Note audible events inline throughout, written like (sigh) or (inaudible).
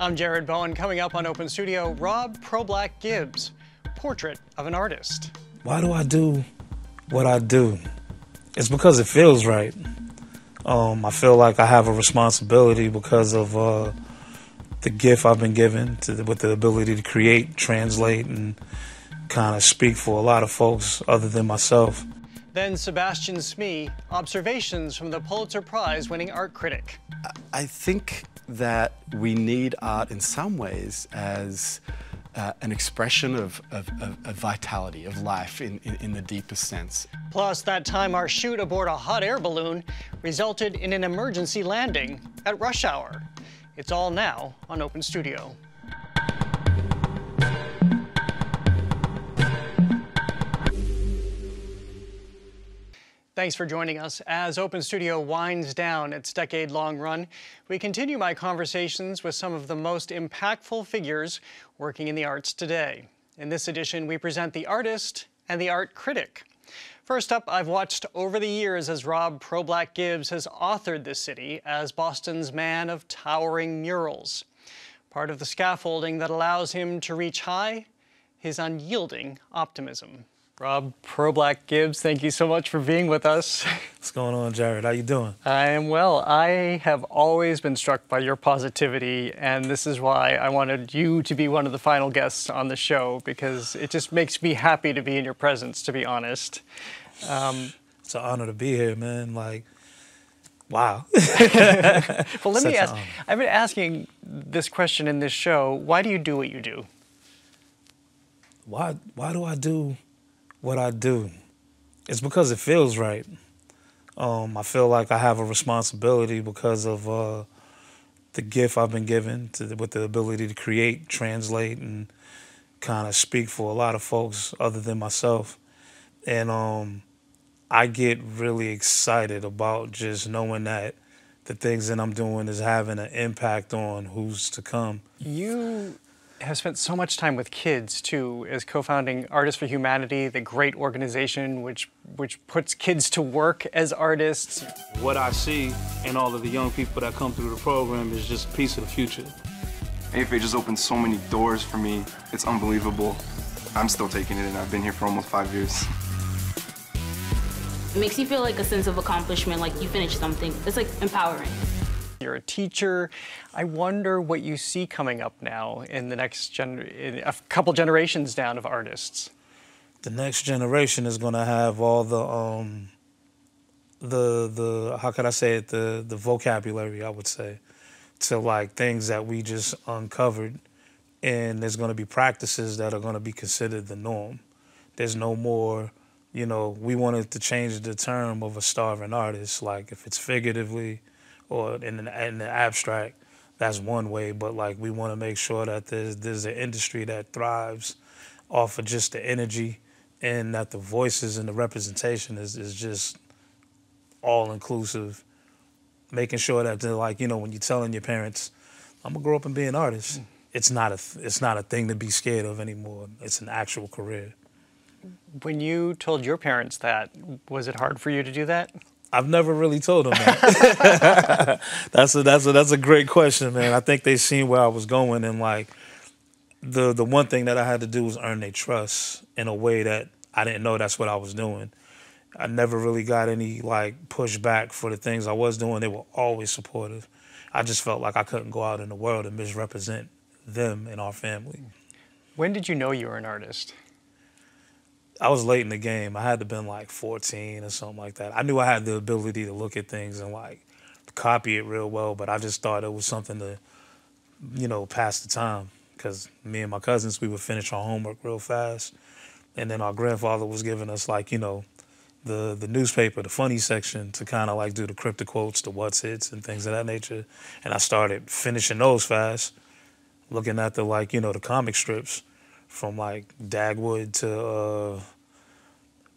I'm Jared Bowen. Coming up on Open Studio, Rob ProBlak Gibbs, Portrait of an Artist. Why do I do what I do? It's because it feels right. Um, I feel like I have a responsibility because of uh, the gift I've been given to, with the ability to create, translate, and kind of speak for a lot of folks other than myself. Then Sebastian Smee, observations from the Pulitzer Prize winning art critic. I think that we need art in some ways as uh, an expression of, of, of, of, vitality, of life in, in, in the deepest sense. Plus, that time our shoot aboard a hot air balloon resulted in an emergency landing at rush hour. It's all now on Open Studio. Thanks for joining us. As Open Studio winds down its decade long run, we continue my conversations with some of the most impactful figures working in the arts today. In this edition, we present the artist and the art critic. First up, I've watched over the years as Rob ProBlak Gibbs has authored this city as Boston's man of towering murals. Part of the scaffolding that allows him to reach high, his unyielding optimism. Rob ProBlak Gibbs, thank you so much for being with us. (laughs) What's going on, Jared? How you doing? I am well. I have always been struck by your positivity, and this is why I wanted you to be one of the final guests on the show because it just makes me happy to be in your presence, to be honest. Um, it's an honor to be here, man. Like, wow. (laughs) well, let Such me ask. I've been asking this question in this show. Why do you do what you do? Why? Why do I do? What I do. It's because it feels right. Um, I feel like I have a responsibility because of uh, the gift I've been given to, with the ability to create, translate, and kind of speak for a lot of folks other than myself. And um, I get really excited about just knowing that the things that I'm doing is having an impact on who's to come. You have spent so much time with kids too, as co-founding Artists for Humanity, the great organization which which puts kids to work as artists. What I see in all of the young people that come through the program is just a piece of the future. AFA just opened so many doors for me. It's unbelievable. I'm still taking it and I've been here for almost five years. It makes you feel like a sense of accomplishment, like you finished something. It's like empowering. You're a teacher. I wonder what you see coming up now in the next gen a couple generations down of artists. The next generation is going to have all the um, the the how could I say it the the vocabulary I would say to like things that we just uncovered, and there's going to be practices that are going to be considered the norm. There's no more you know, we wanted to change the term of a starving artist. Like if it's figuratively, or in the, in the abstract, that's one way. But like we want to make sure that there's there's an industry that thrives off of just the energy, and that the voices and the representation is is just all inclusive. Making sure that they're like you know when you're telling your parents, I'm gonna grow up and be an artist. Mm. It's not a it's not a thing to be scared of anymore. It's an actual career. When you told your parents that, was it hard for you to do that? I've never really told them that. (laughs) that's a that's a that's a great question, man. I think they seen where I was going, and like the the one thing that I had to do was earn their trust in a way that I didn't know that's what I was doing. I never really got any like pushback for the things I was doing. They were always supportive. I just felt like I couldn't go out in the world and misrepresent them and our family. When did you know you were an artist? I was late in the game. I had to been like 14 or something like that. I knew I had the ability to look at things and like copy it real well, but I just thought it was something to, you know, pass the time. Because me and my cousins, we would finish our homework real fast, and then our grandfather was giving us like, you know, the the newspaper, the funny section to kind of like do the cryptic quotes, the what's hits, and things of that nature. And I started finishing those fast, looking at the like, you know, the comic strips from like Dagwood to uh,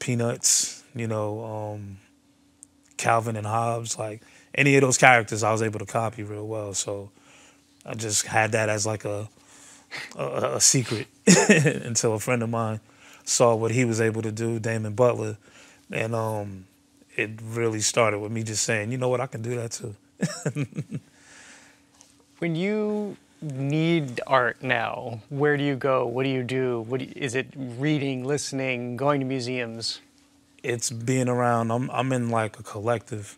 Peanuts, you know, um, Calvin and Hobbes, like any of those characters, I was able to copy real well. So I just had that as like a a, a secret (laughs) until a friend of mine saw what he was able to do, Damon Butler, and um, it really started with me just saying, you know what, I can do that too. (laughs) when you need art now, where do you go? What do you do? What do you, is it reading, listening, going to museums? It's being around. I'm I'm in like a collective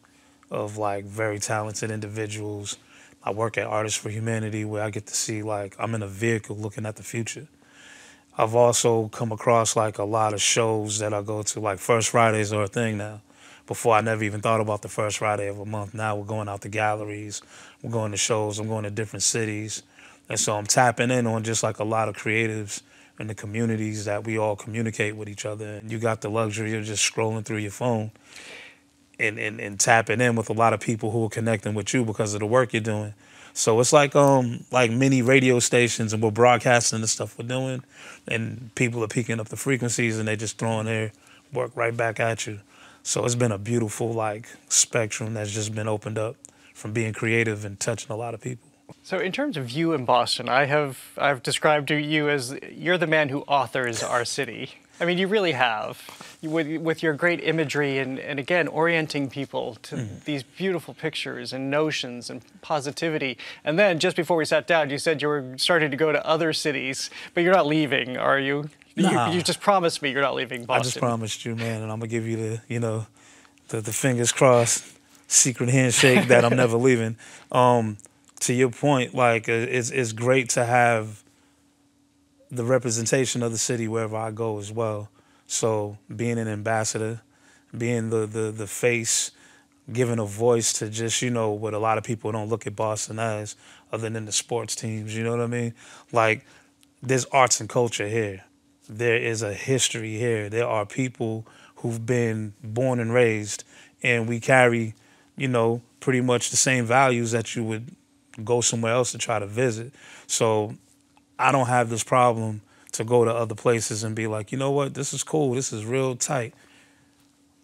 of like very talented individuals. I work at Artists for Humanity where I get to see like I'm in a vehicle looking at the future. I've also come across like a lot of shows that I go to, like First Fridays are a thing now. Before I never even thought about the first Friday of a month. Now we're going out to galleries, we're going to shows, I'm going to different cities. And so I'm tapping in on just like a lot of creatives in the communities that we all communicate with each other. And you got the luxury of just scrolling through your phone and, and, and tapping in with a lot of people who are connecting with you because of the work you're doing. So it's like um like mini radio stations and we're broadcasting the stuff we're doing and people are picking up the frequencies and they just throwing their work right back at you. So it's been a beautiful like spectrum that's just been opened up from being creative and touching a lot of people. So, in terms of you in Boston, I have I've described you as you're the man who authors our city. I mean, you really have, with, with your great imagery and, and again, orienting people to mm. these beautiful pictures and notions and positivity. And then just before we sat down, you said you were starting to go to other cities, but you're not leaving, are you? Nah. You, you just promised me you're not leaving Boston. I just promised you, man, and I'm gonna give you the, you know, the, the fingers crossed, secret handshake that I'm never (laughs) leaving. Um, to your point, like uh, it's it's great to have the representation of the city wherever I go as well. So being an ambassador, being the the the face, giving a voice to just you know what a lot of people don't look at Boston as, other than the sports teams. You know what I mean? Like there's arts and culture here. There is a history here. There are people who've been born and raised, and we carry, you know, pretty much the same values that you would go somewhere else to try to visit. So I don't have this problem to go to other places and be like, you know what, this is cool, this is real tight.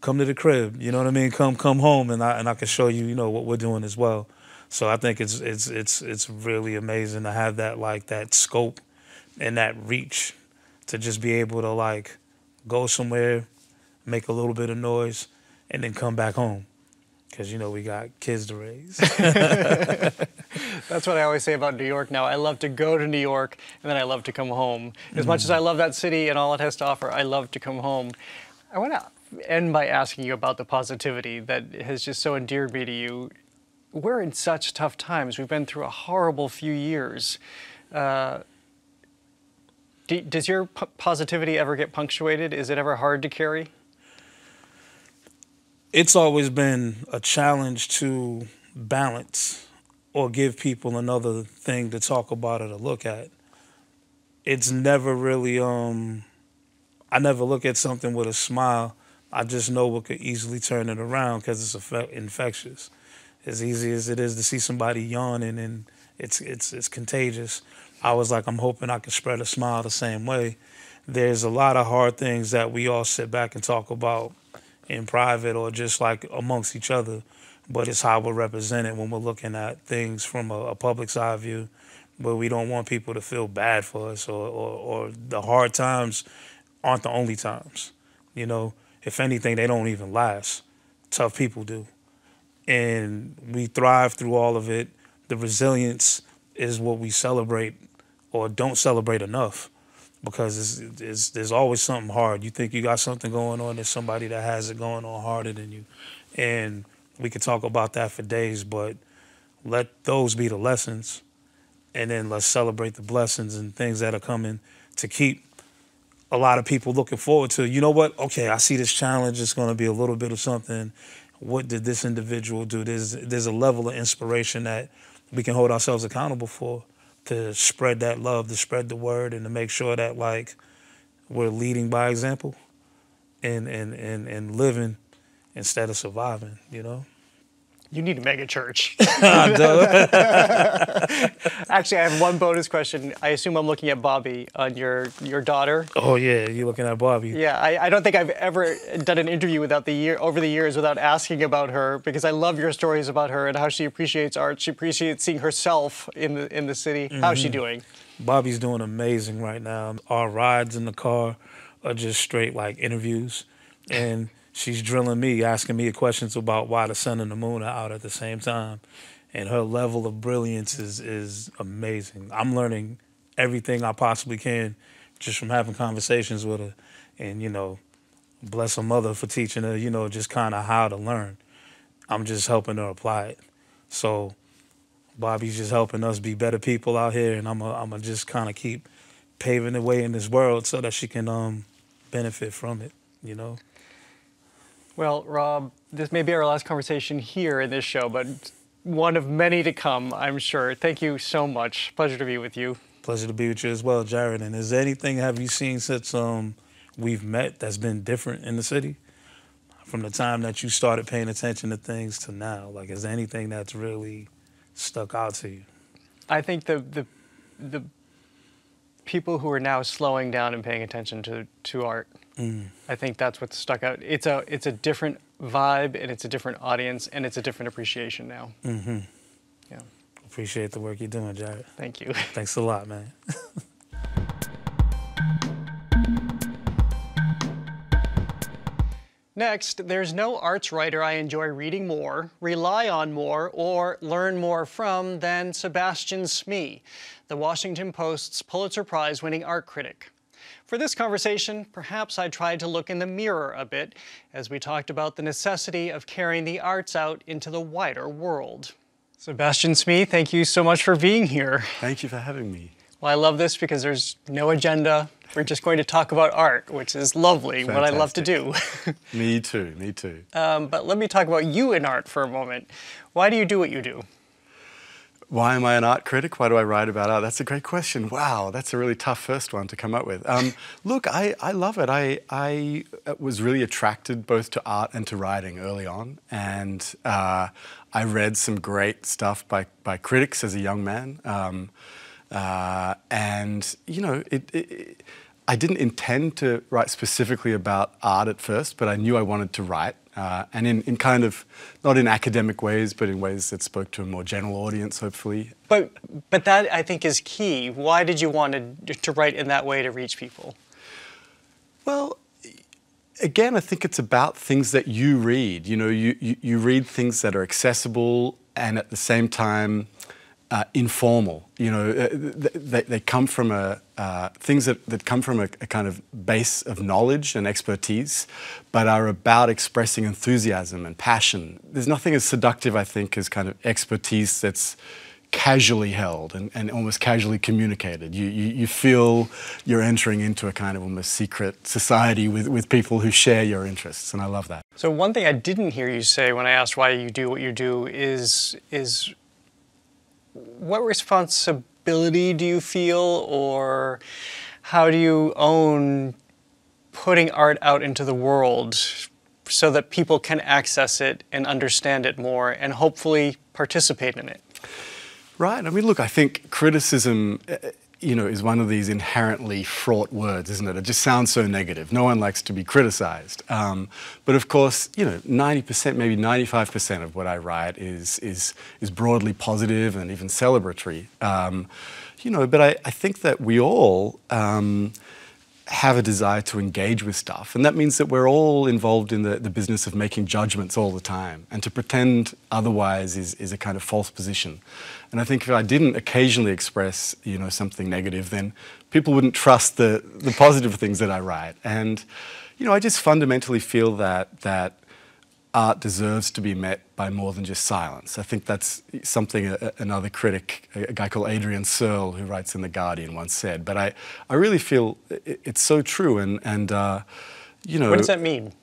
Come to the crib, you know what I mean? Come come home and I and I can show you, you know, what we're doing as well. So I think it's it's it's it's really amazing to have that like that scope and that reach to just be able to like go somewhere, make a little bit of noise, and then come back home because you know we got kids to raise. (laughs) That's what I always say about New York now. I love to go to New York and then I love to come home. As mm. much as I love that city and all it has to offer, I love to come home. I want to end by asking you about the positivity that has just so endeared me to you. We're in such tough times. We've been through a horrible few years. Uh, do, does your positivity ever get punctuated? Is it ever hard to carry? It's always been a challenge to balance or give people another thing to talk about or to look at. It's never really um I never look at something with a smile. I just know what could easily turn it around because it's infectious. As easy as it is to see somebody yawning and it's it's it's contagious. I was like, I'm hoping I can spread a smile the same way. There's a lot of hard things that we all sit back and talk about in private or just like amongst each other, but it's how we're represented when we're looking at things from a, a public's eye view. But we don't want people to feel bad for us or, or, or the hard times aren't the only times. You know, if anything, they don't even last. Tough people do. And we thrive through all of it. The resilience is what we celebrate or don't celebrate enough because it's, it's, there's always something hard. You think you got something going on, there's somebody that has it going on harder than you. And we could talk about that for days, but let those be the lessons. And then let's celebrate the blessings and things that are coming to keep a lot of people looking forward to. You know what? Okay, I see this challenge. It's going to be a little bit of something. What did this individual do? There's, there's a level of inspiration that we can hold ourselves accountable for to spread that love, to spread the word, and to make sure that like we're leading by example and and and, and living instead of surviving, you know? You need a mega church. (laughs) (laughs) Actually, I have one bonus question. I assume I'm looking at Bobby on your your daughter. Oh yeah, you're looking at Bobby. Yeah, I, I don't think I've ever done an interview without the year over the years without asking about her because I love your stories about her and how she appreciates art. She appreciates seeing herself in the in the city. Mm-hmm. How's she mm-hmm. doing? Bobby's doing amazing right now. Our rides in the car are just straight like interviews and she's drilling me, asking me questions about why the sun and the moon are out at the same time. and her level of brilliance is is amazing. I'm learning everything I possibly can just from having conversations with her, and you know, bless her mother for teaching her, you know, just kind of how to learn. I'm just helping her apply it. So Bobby's just helping us be better people out here, and I'm I'm gonna just kind of keep paving the way in this world so that she can um, benefit from it. You know. Well, Rob, this may be our last conversation here in this show, but one of many to come, I'm sure. Thank you so much. Pleasure to be with you. Pleasure to be with you as well, Jared. And is there anything have you seen since um, we've met that's been different in the city? From the time that you started paying attention to things to now, like is there anything that's really stuck out to you? I think the the the people who are now slowing down and paying attention to to art. Mm. I think that's what stuck out. It's a it's a different vibe and it's a different audience and it's a different appreciation now. Mm-hmm. Yeah. Appreciate the work you're doing, Jared. Thank you. (laughs) Thanks a lot, man. (laughs) Next, there's no arts writer I enjoy reading more, rely on more, or learn more from than Sebastian Smee, the Washington Post's Pulitzer Prize winning art critic. For this conversation, perhaps I tried to look in the mirror a bit as we talked about the necessity of carrying the arts out into the wider world. Sebastian Smee, thank you so much for being here. Thank you for having me. Well, I love this because there's no agenda. We're just going to talk about art, which is lovely, Fantastic. what I love to do. (laughs) me too, me too. Um, but let me talk about you in art for a moment. Why do you do what you do? Why am I an art critic? Why do I write about art? That's a great question. Wow, that's a really tough first one to come up with. Um, (laughs) look, I, I love it. I, I was really attracted both to art and to writing early on. And uh, I read some great stuff by, by critics as a young man. Um, uh, and, you know, it, it, I didn't intend to write specifically about art at first, but I knew I wanted to write. Uh, and in, in kind of, not in academic ways, but in ways that spoke to a more general audience, hopefully. But, but that, I think, is key. Why did you want to, to write in that way to reach people? Well, again, I think it's about things that you read. You know, you, you, you read things that are accessible and at the same time uh, informal. You know, uh, they, they come from a uh, things that, that come from a, a, kind of base of knowledge and expertise, but are about expressing enthusiasm and passion. There's nothing as seductive, I think, as kind of expertise that's casually held and, and almost casually communicated. You, you, you feel you're entering into a kind of almost secret society with, with people who share your interests, and I love that. So one thing I didn't hear you say when I asked why you do what you do is, is what responsibility do you feel or how do you own putting art out into the world so that people can access it and understand it more and hopefully participate in it? Right. I mean, look, I think criticism you know, is one of these inherently fraught words, isn't it? It just sounds so negative. No one likes to be criticized. Um, but of course, you know, 90%, maybe 95% of what I write is, is, is broadly positive and even celebratory. Um, you know, but I, I think that we all, um, have a desire to engage with stuff. And that means that we're all involved in the, the business of making judgments all the time. And to pretend otherwise is, is a kind of false position. And I think if I didn't occasionally express, you know, something negative, then people wouldn't trust the, the positive things that I write. And, you know, I just fundamentally feel that, that art deserves to be met by more than just silence. I think that's something a, another critic, a guy called Adrian Searle, who writes in The Guardian, once said. But I, I really feel it, it's so true. And, and uh, you know. What does that mean?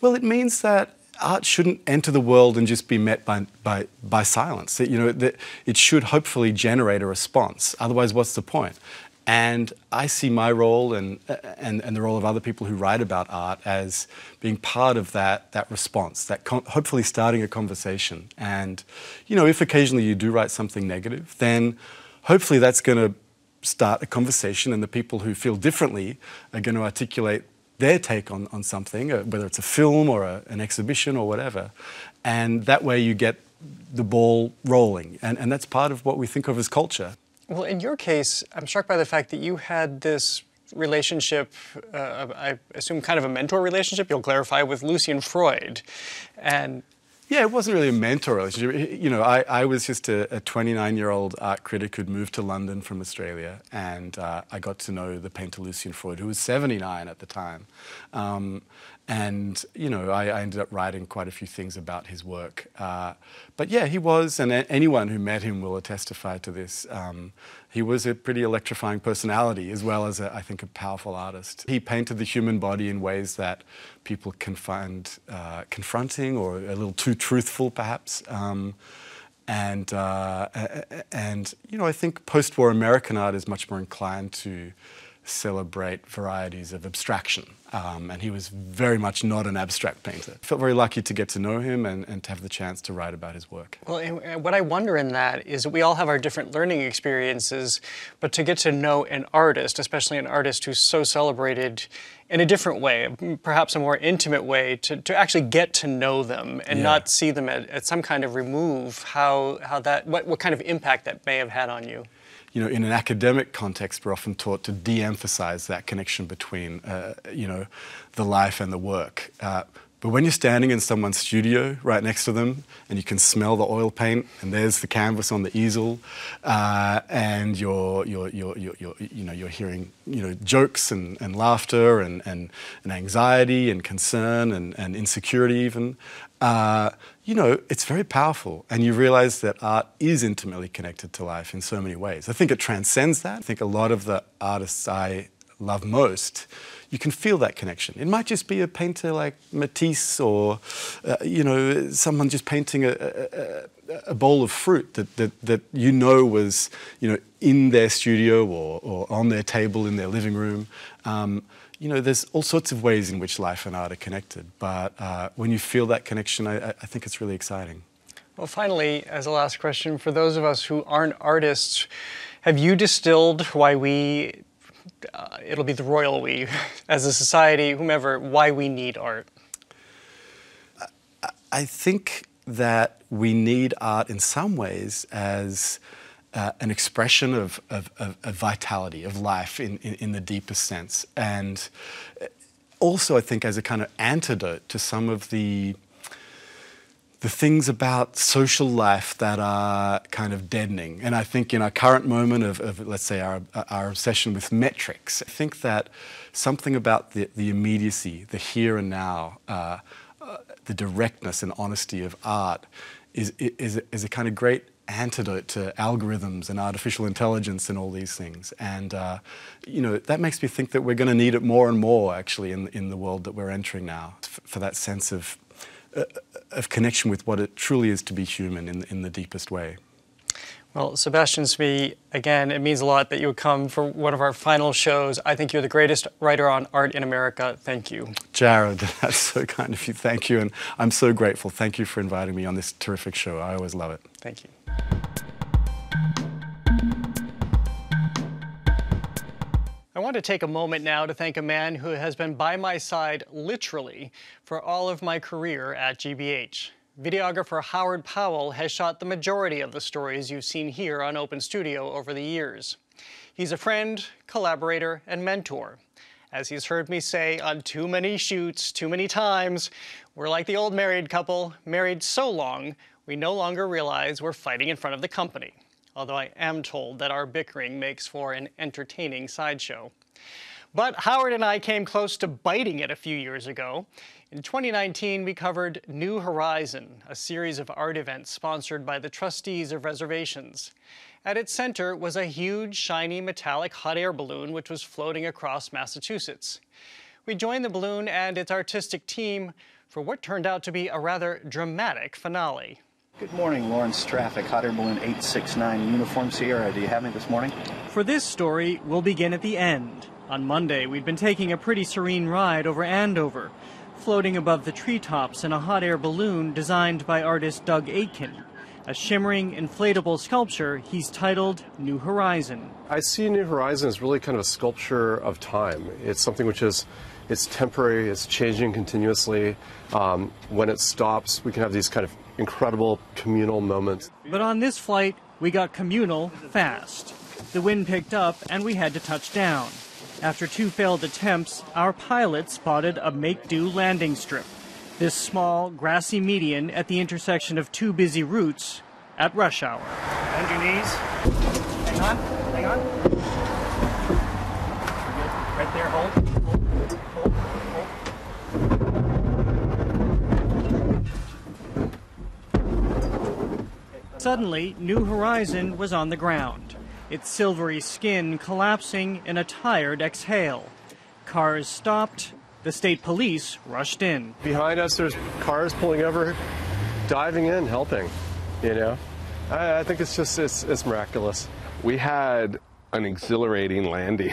Well, it means that art shouldn't enter the world and just be met by, by, by silence. It, you know, that it should hopefully generate a response. Otherwise, what's the point? And I see my role and, and, and the role of other people who write about art as being part of that, that response, that hopefully starting a conversation. And, you know, if occasionally you do write something negative, then hopefully that's going to start a conversation and the people who feel differently are going to articulate their take on, on something, uh, whether it's a film or a, an exhibition or whatever. And that way you get the ball rolling. And, and that's part of what we think of as culture. Well, in your case, I'm struck by the fact that you had this relationship, uh, I assume kind of a mentor relationship, you'll clarify, with Lucian Freud. And Yeah, it wasn't really a mentor relationship. You know, I, I was just a 29 year old art critic who'd moved to London from Australia, and uh, I got to know the painter Lucian Freud, who was 79 at the time. Um, and, you know, I, I, ended up writing quite a few things about his work. Uh, but yeah, he was, and anyone who met him will testify to this. Um, he was a pretty electrifying personality as well as, a, I think, a powerful artist. He painted the human body in ways that people can find uh, confronting or a little too truthful, perhaps. Um, and, uh, and, you know, I think post-war American art is much more inclined to celebrate varieties of abstraction. Um, and he was very much not an abstract painter. I felt very lucky to get to know him and, and to have the chance to write about his work. Well, and what I wonder in that is that we all have our different learning experiences, but to get to know an artist, especially an artist who's so celebrated in a different way, perhaps a more intimate way, to, to actually get to know them and yeah. not see them at, at some kind of remove, how, how that, what, what kind of impact that may have had on you you know, in an academic context, we're often taught to de-emphasize that connection between, uh, you know, the life and the work. Uh, but when you're standing in someone's studio right next to them and you can smell the oil paint and there's the canvas on the easel uh, and you're, you're, you're, you're, you know, you're hearing you know, jokes and, and laughter and, and, and anxiety and concern and, and insecurity even, uh, you know, it's very powerful. And you realize that art is intimately connected to life in so many ways. I think it transcends that. I think a lot of the artists I love most, you can feel that connection. It might just be a painter like Matisse or, uh, you know, someone just painting a, a, a, bowl of fruit that, that, that you know was, you know, in their studio or, or on their table in their living room. Um, you know, there's all sorts of ways in which life and art are connected, but uh, when you feel that connection, I, I, think it's really exciting. Well, finally, as a last question, for those of us who aren't artists, have you distilled why we, uh, it'll be the royal we, (laughs) as a society, whomever, why we need art? I think that we need art in some ways as uh, an expression of, of, of, of, vitality, of life in, in, in, the deepest sense. And also, I think, as a kind of antidote to some of the, the things about social life that are kind of deadening. And I think in our current moment of, of let's say, our, our obsession with metrics, I think that something about the, the immediacy, the here and now, uh, uh, the directness and honesty of art is, is, is a kind of great antidote to algorithms and artificial intelligence and all these things. And, uh, you know, that makes me think that we're going to need it more and more, actually, in, in the world that we're entering now, for that sense of, of connection with what it truly is to be human in, in the deepest way. Well, Sebastian Smee, again, it means a lot that you would come for one of our final shows. I think you're the greatest writer on art in America. Thank you. Jared, (laughs) that's so kind of you. Thank you. And I'm so grateful. Thank you for inviting me on this terrific show. I always love it. Thank you. I want to take a moment now to thank a man who has been by my side literally for all of my career at GBH. Videographer Howard Powell has shot the majority of the stories you've seen here on Open Studio over the years. He's a friend, collaborator, and mentor. As he's heard me say on too many shoots, too many times, we're like the old married couple, married so long, we no longer realize we're fighting in front of the company. Although I am told that our bickering makes for an entertaining sideshow. But Howard and I came close to biting it a few years ago. In 2019, we covered New Horizon, a series of art events sponsored by the trustees of reservations. At its center was a huge, shiny, metallic hot air balloon which was floating across Massachusetts. We joined the balloon and its artistic team for what turned out to be a rather dramatic finale. Good morning, Lawrence Traffic, Hot Air Balloon 869, Uniform Sierra. Do you have me this morning? For this story, we'll begin at the end. On Monday, we'd been taking a pretty serene ride over Andover, floating above the treetops in a hot air balloon designed by artist Doug Aitken. A shimmering, inflatable sculpture he's titled New Horizon. I see New Horizon as really kind of a sculpture of time. It's something which is it's temporary, it's changing continuously. Um, when it stops, we can have these kind of incredible communal moments. But on this flight, we got communal fast. The wind picked up and we had to touch down. After two failed attempts, our pilot spotted a make do landing strip. This small, grassy median at the intersection of two busy routes at rush hour. Bend your knees. Hang on, Suddenly, New Horizon was on the ground, its silvery skin collapsing in a tired exhale. Cars stopped, the state police rushed in. Behind us, there's cars pulling over, diving in, helping. You know, I, I think it's just it's, it's miraculous. We had an exhilarating landing.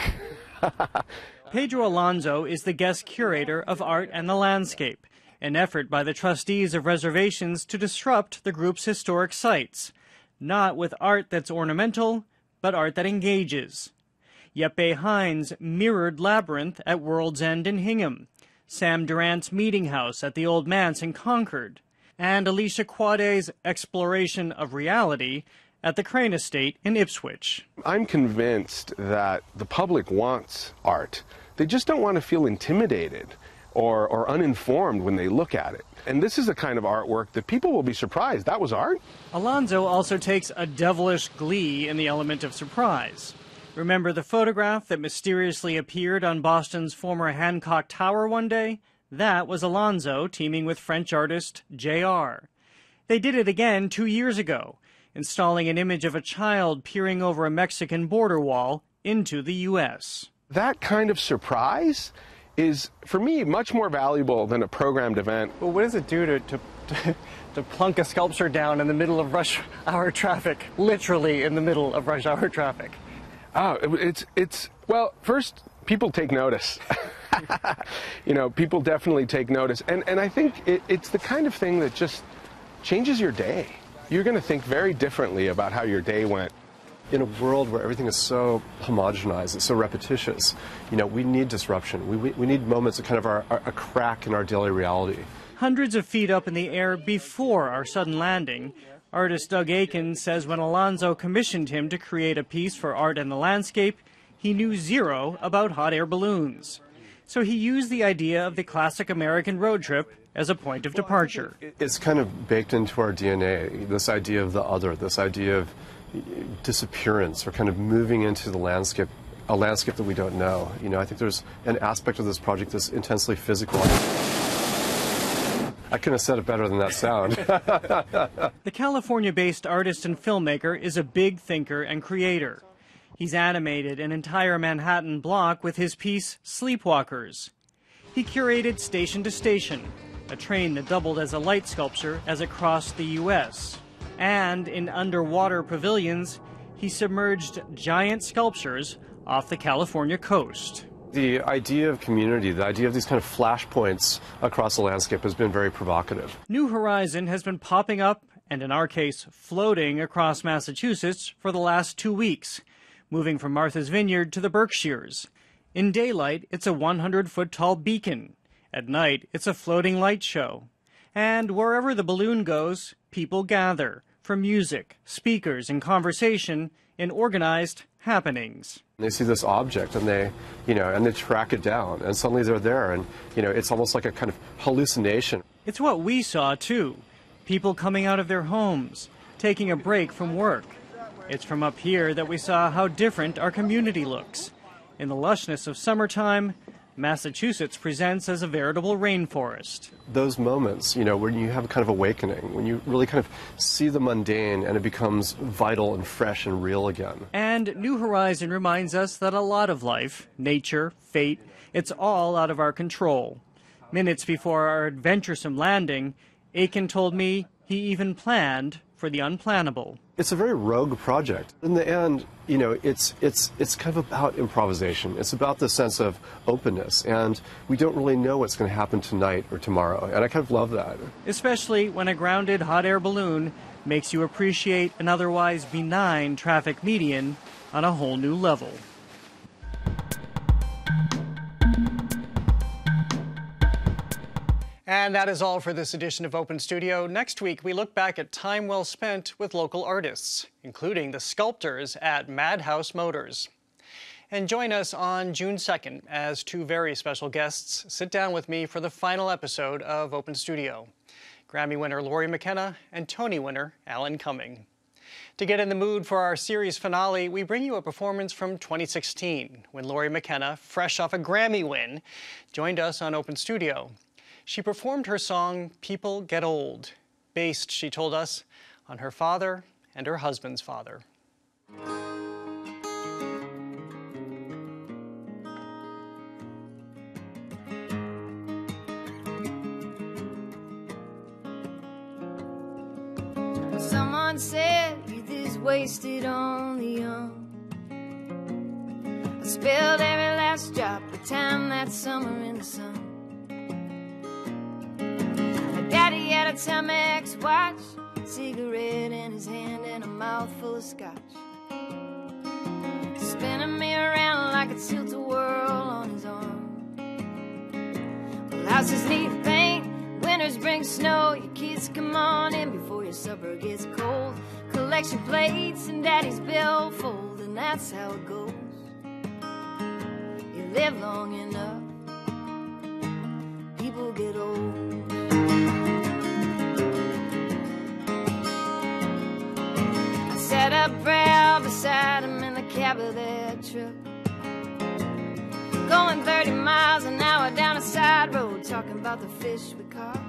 (laughs) Pedro Alonzo is the guest curator of Art and the Landscape, an effort by the trustees of reservations to disrupt the group's historic sites, not with art that's ornamental, but art that engages. Jeppe Hein's mirrored labyrinth at World's End in Hingham, Sam Durant's meeting house at the Old Manse in Concord, and Alicja Kwade's exploration of reality at the Crane Estate in Ipswich. I'm convinced that the public wants art. They just don't want to feel intimidated or, or uninformed when they look at it. And this is the kind of artwork that people will be surprised. That was art? Alonzo also takes a devilish glee in the element of surprise. Remember the photograph that mysteriously appeared on Boston's former Hancock Tower one day? That was Alonzo teaming with French artist J.R. They did it again two years ago, installing an image of a child peering over a Mexican border wall into the U.S. That kind of surprise is, for me, much more valuable than a programmed event. Well, what does it do to, to, to, plunk a sculpture down in the middle of rush hour traffic, literally in the middle of rush hour traffic? Oh, it's it's well. First, people take notice. (laughs) you know, people definitely take notice, and and I think it, it's the kind of thing that just changes your day. You're going to think very differently about how your day went. In a world where everything is so homogenized, it's so repetitious, you know, we need disruption. We, we, we need moments of kind of our, our, a crack in our daily reality. Hundreds of feet up in the air before our sudden landing, Artist Doug Aitken says when Alonzo commissioned him to create a piece for art and the landscape, he knew zero about hot air balloons. So he used the idea of the classic American road trip as a point of departure. It's kind of baked into our DNA, this idea of the other, this idea of disappearance or kind of moving into the landscape, a landscape that we don't know. You know, I think there's an aspect of this project that's intensely physical. I couldn't have said it better than that sound. (laughs) the California based artist and filmmaker is a big thinker and creator. He's animated an entire Manhattan block with his piece Sleepwalkers. He curated Station to Station, a train that doubled as a light sculpture as it crossed the U.S. And in underwater pavilions, he submerged giant sculptures off the California coast. The idea of community, the idea of these kind of flashpoints across the landscape has been very provocative. New Horizon has been popping up, and in our case, floating across Massachusetts for the last two weeks, moving from Martha's Vineyard to the Berkshires. In daylight, it's a 100 foot tall beacon. At night, it's a floating light show. And wherever the balloon goes, people gather for music, speakers, and conversation in organized happenings. They see this object and they, you know, and they track it down and suddenly they're there and, you know, it's almost like a kind of hallucination. It's what we saw too. People coming out of their homes, taking a break from work. It's from up here that we saw how different our community looks. In the lushness of summertime, Massachusetts presents as a veritable rainforest. Those moments, you know, when you have a kind of awakening, when you really kind of see the mundane and it becomes vital and fresh and real again. And New Horizon reminds us that a lot of life, nature, fate, it's all out of our control. Minutes before our adventuresome landing, Aitken told me he even planned for the unplannable. It's a very rogue project. In the end, you know, it's it's it's kind of about improvisation. It's about the sense of openness, and we don't really know what's going to happen tonight or tomorrow, and I kind of love that. Especially when a grounded hot air balloon makes you appreciate an otherwise benign traffic median on a whole new level. And that is all for this edition of Open Studio. Next week, we look back at time well spent with local artists, including the sculptors at Madhouse Motors. And join us on June 2nd as two very special guests sit down with me for the final episode of Open Studio Grammy winner Lori McKenna and Tony winner Alan Cumming. To get in the mood for our series finale, we bring you a performance from 2016 when Lori McKenna, fresh off a Grammy win, joined us on Open Studio. She performed her song People Get Old, based, she told us, on her father and her husband's father. Someone said youth is wasted on the young. I spilled every last drop of time that summer in the sun. Had a Timex watch, cigarette in his hand, and a mouthful of scotch. Spinning me around like a tilt-a-whirl on his arm. Well, houses need paint, winters bring snow. Your kids come on in before your supper gets cold. Collection plates and daddy's billfold, and that's how it goes. You live long enough, people get old. I sat up proud beside him in the cab of that truck. Going 30 miles an hour down a side road, talking about the fish we caught.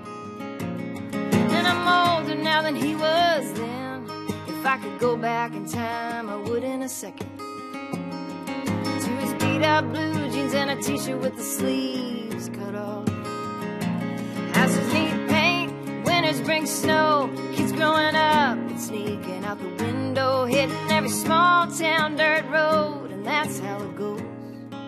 And I'm older now than he was then. If I could go back in time, I would in a second. To his beat up blue jeans and a t shirt with the sleeves cut off. Houses need paint, winters bring snow. Kids growing up and sneaking out the window, hitting every small town dirt road, and that's how it goes.